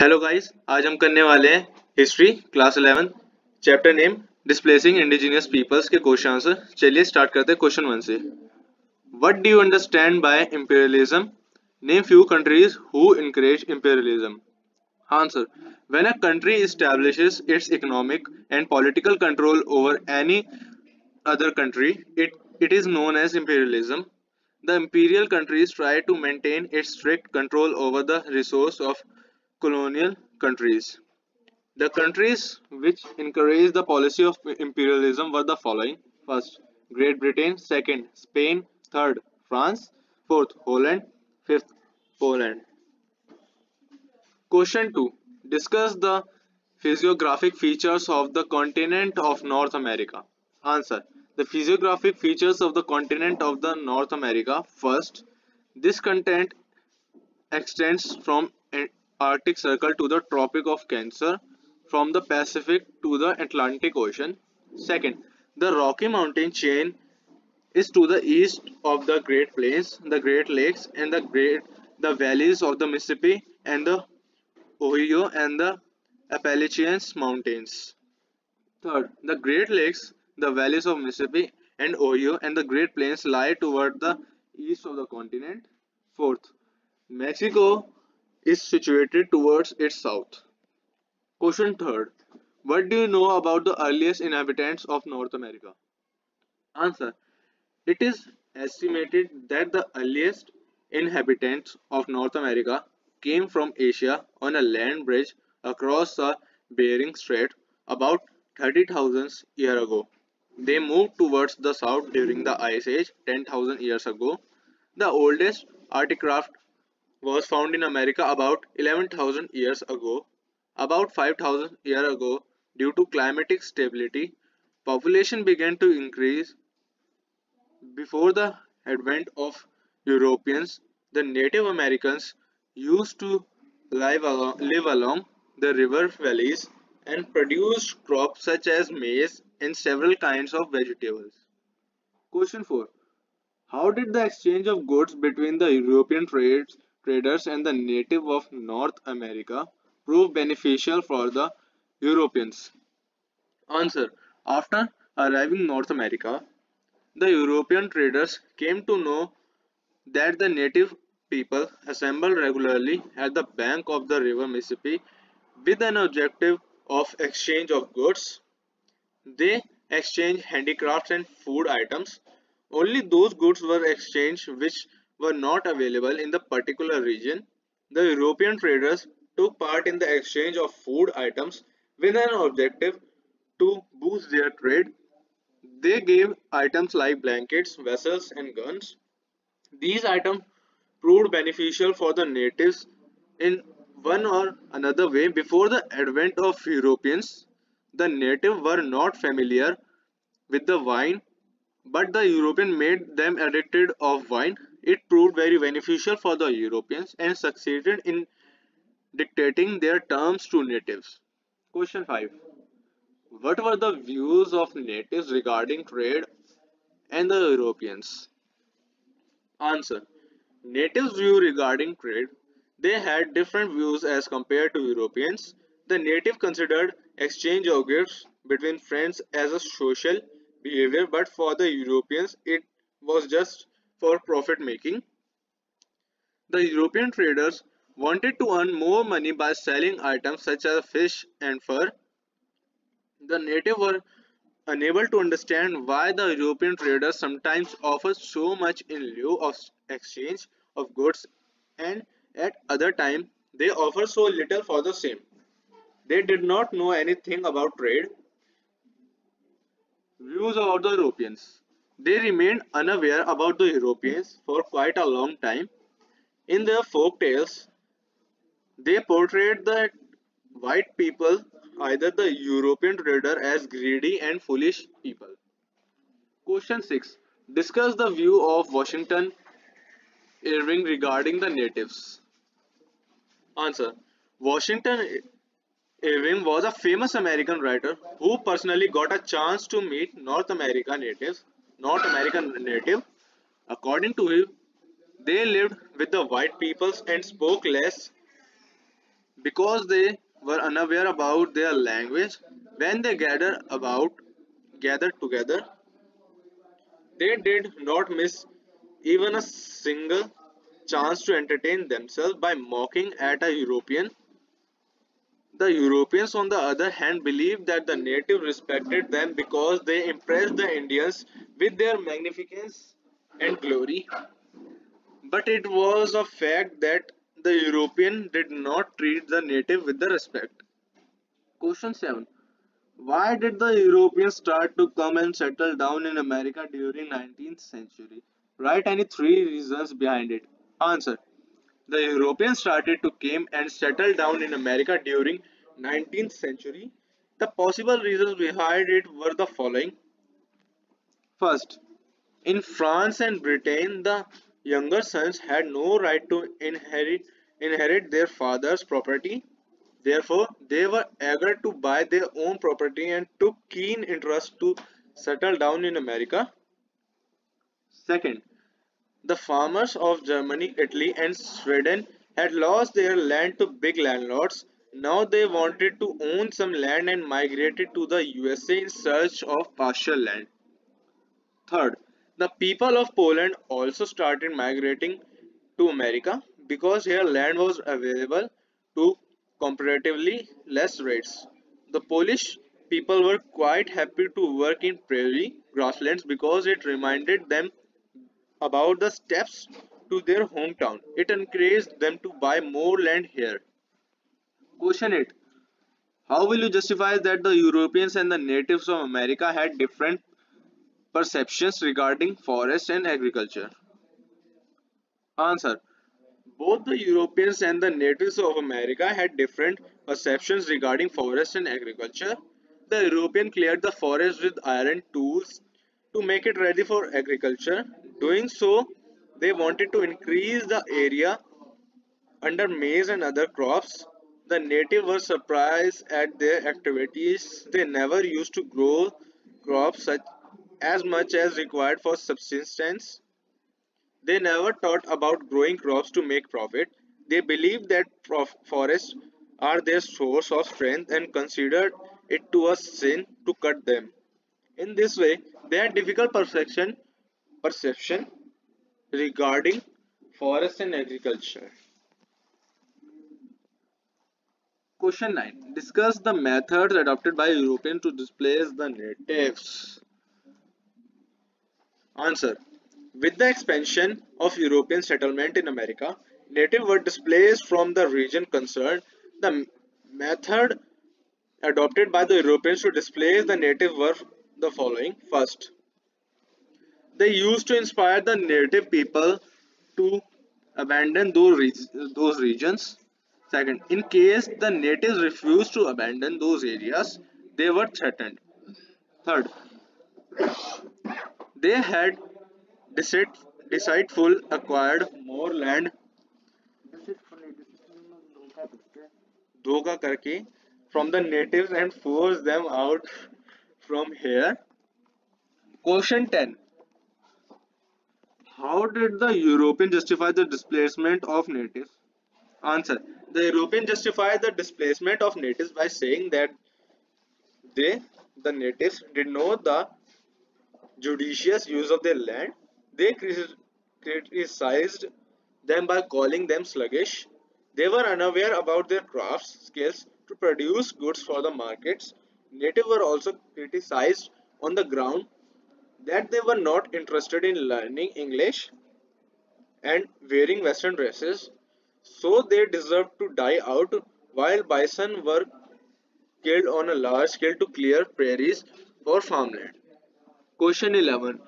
Hello guys आज हम करने वाले हैं history class 11 chapter name displacing indigenous peoples के क्वेश्चन चलिए स्टार्ट करते हैं क्वेश्चन वन से। What do you understand by imperialism name few countries who increase imperialism answer when a country establish its economic and political control over any other country it it is known as imperialism The imperial countries try to maintain its strict control over the resources of colonial countries. The countries which encouraged the policy of imperialism were the following. First, Great Britain. Second, Spain. Third, France. Fourth, Holland. Fifth, Poland. Question 2. Discuss the physiographic features of the continent of North America. Answer. The physiographic features of the continent of the North America. First, this continent extends from Arctic Circle to the Tropic of Cancer, from the Pacific to the Atlantic Ocean. Second, the Rocky Mountain chain is to the east of the Great Plains, the Great Lakes, and the Great the valleys of the Mississippi and the Ohio and the Appalachian Mountains. Third, the Great Lakes, the valleys of Mississippi and Ohio and the Great Plains lie toward the east of the continent. Fourth, Mexico is situated towards its south. Question third. What do you know about the earliest inhabitants of North America? Answer. It is estimated that the earliest inhabitants of North America came from Asia on a land bridge across the Bering Strait about 30,000 years ago. They moved towards the south during the Ice Age 10,000 years ago. The oldest articraft was found in America about 11,000 years ago. About 5,000 years ago, due to climatic stability, population began to increase. Before the advent of Europeans, the Native Americans used to live along, live along the river valleys and produced crops such as maize and several kinds of vegetables. Question 4. How did the exchange of goods between the European trades traders and the native of North America proved beneficial for the Europeans? Answer. After arriving North America, the European traders came to know that the native people assembled regularly at the bank of the river Mississippi with an objective of exchange of goods. They exchanged handicrafts and food items. Only those goods were exchanged which were not available in the particular region, the European traders took part in the exchange of food items with an objective to boost their trade. They gave items like blankets, vessels, and guns. These items proved beneficial for the natives in one or another way. Before the advent of Europeans, the natives were not familiar with the wine, but the European made them addicted of wine it proved very beneficial for the Europeans and succeeded in dictating their terms to natives. Question 5. What were the views of natives regarding trade and the Europeans? Answer. Natives' view regarding trade, they had different views as compared to Europeans. The native considered exchange of gifts between friends as a social behavior, but for the Europeans, it was just for profit making. The European traders wanted to earn more money by selling items such as fish and fur. The natives were unable to understand why the European traders sometimes offered so much in lieu of exchange of goods and at other time they offer so little for the same. They did not know anything about trade. Views about the Europeans. They remained unaware about the Europeans for quite a long time. In their folk tales, they portrayed the white people, either the European trader, as greedy and foolish people. Question 6. Discuss the view of Washington Irving regarding the natives. Answer. Washington Irving was a famous American writer who personally got a chance to meet North American natives North American native. According to him, they lived with the white peoples and spoke less because they were unaware about their language when they gathered about gathered together they did not miss even a single chance to entertain themselves by mocking at a European. The Europeans, on the other hand, believed that the natives respected them because they impressed the Indians with their magnificence and glory. But it was a fact that the European did not treat the native with the respect. Question 7. Why did the Europeans start to come and settle down in America during 19th century? Write any three reasons behind it. Answer. The Europeans started to came and settle down in America during 19th century. The possible reasons behind it were the following. First, in France and Britain, the younger sons had no right to inherit inherit their father's property. Therefore, they were eager to buy their own property and took keen interest to settle down in America. Second, the farmers of Germany, Italy and Sweden had lost their land to big landlords. Now they wanted to own some land and migrated to the USA in search of pasture land. Third, the people of Poland also started migrating to America because here land was available to comparatively less rates. The Polish people were quite happy to work in prairie grasslands because it reminded them about the steppes to their hometown. It encouraged them to buy more land here. Question 8. How will you justify that the Europeans and the natives of America had different perceptions regarding forest and agriculture? Answer. Both the Europeans and the natives of America had different perceptions regarding forest and agriculture. The European cleared the forest with iron tools to make it ready for agriculture. Doing so, they wanted to increase the area under maize and other crops. The natives were surprised at their activities. They never used to grow crops such as much as required for subsistence. They never thought about growing crops to make profit. They believed that forests are their source of strength and considered it to a sin to cut them. In this way, had difficult perception perception regarding forest and agriculture. Question 9. Discuss the methods adopted by Europeans to displace the natives. Answer. With the expansion of European settlement in America, natives were displaced from the region concerned. The method adopted by the Europeans to displace the natives were the following. First, they used to inspire the native people to abandon those, those regions. Second, in case the natives refused to abandon those areas, they were threatened. Third, they had deceitful acquired more land karke from the natives and forced them out from here. Question 10. How did the European justify the displacement of natives? Answer. The European justified the displacement of natives by saying that they, the natives, did not the judicious use of their land. They criticized them by calling them sluggish. They were unaware about their crafts skills to produce goods for the markets. Natives were also criticized on the ground that they were not interested in learning English and wearing western dresses, so they deserved to die out while bison were killed on a large scale to clear prairies for farmland. Question 11.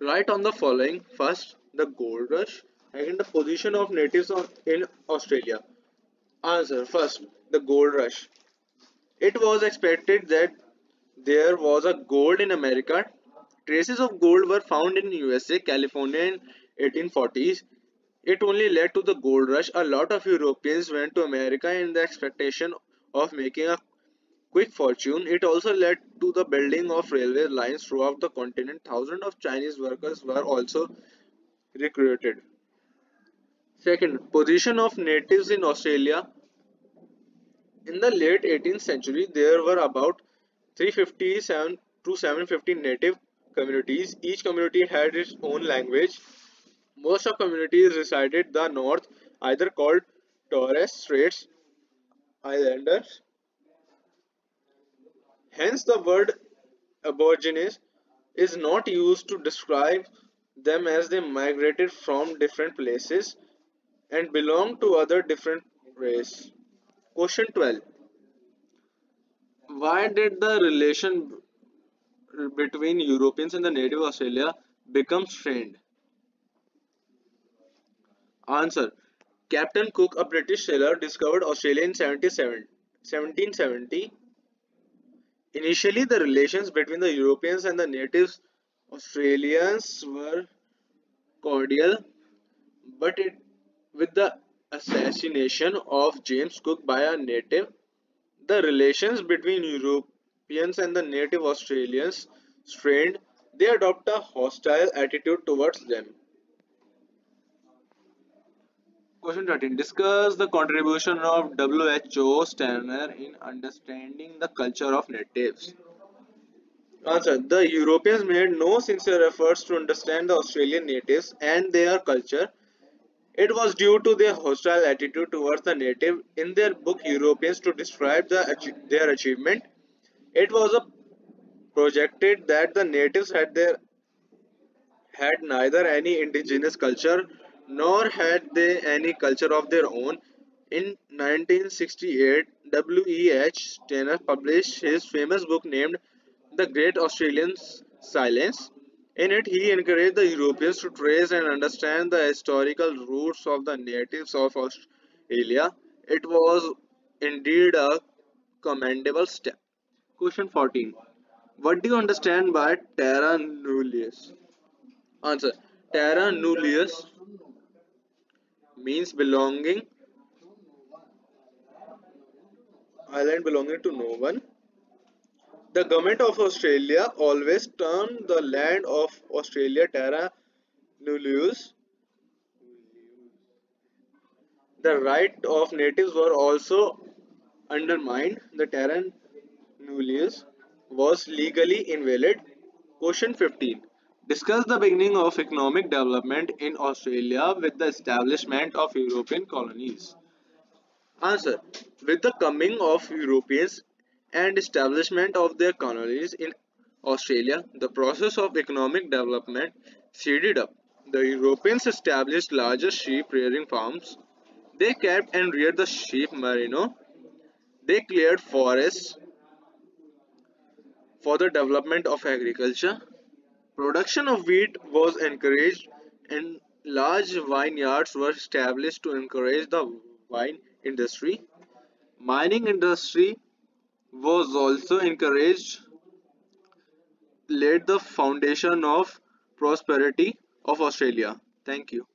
Write on the following. First, the gold rush. Second, the position of natives in Australia. Answer. First, the gold rush. It was expected that there was a gold in America. Traces of gold were found in USA, California in 1840s. It only led to the gold rush. A lot of Europeans went to America in the expectation of making a quick fortune. It also led to the building of railway lines throughout the continent. Thousands of Chinese workers were also recruited. Second, position of natives in Australia. In the late 18th century, there were about 357 to 750 native communities. Each community had its own language. Most of communities resided the north, either called Torres Straits Islanders. Hence, the word Aborigines is not used to describe them as they migrated from different places and belong to other different race. Question 12. Why did the relation between Europeans and the native Australia become strained? Answer. Captain Cook, a British sailor, discovered Australia in 1770. Initially, the relations between the Europeans and the native Australians were cordial, but it with the assassination of James Cook by a native, the relations between Europeans and the native Australians strained. They adopt a hostile attitude towards them. Question 13. Discuss the contribution of W.H.O. Stanner in understanding the culture of natives. Answer. The Europeans made no sincere efforts to understand the Australian natives and their culture it was due to their hostile attitude towards the native in their book Europeans to describe the, their achievement. It was projected that the natives had their had neither any indigenous culture nor had they any culture of their own. In 1968, W.E.H. Stanner published his famous book named The Great Australian Silence. In it, he encouraged the Europeans to trace and understand the historical roots of the natives of Australia. It was indeed a commendable step. Question 14. What do you understand by terra nullius? Answer. Terra nullius means belonging island belonging to no one the government of Australia always termed the land of Australia terra nullius. The right of natives were also undermined. The terra nullius was legally invalid. Question 15. Discuss the beginning of economic development in Australia with the establishment of European colonies. Answer. With the coming of Europeans, and establishment of their colonies in Australia, the process of economic development speeded up. The Europeans established larger sheep rearing farms. They kept and reared the sheep merino. They cleared forests for the development of agriculture. Production of wheat was encouraged and large vineyards were established to encourage the wine industry. Mining industry was also encouraged laid the foundation of prosperity of Australia. Thank you.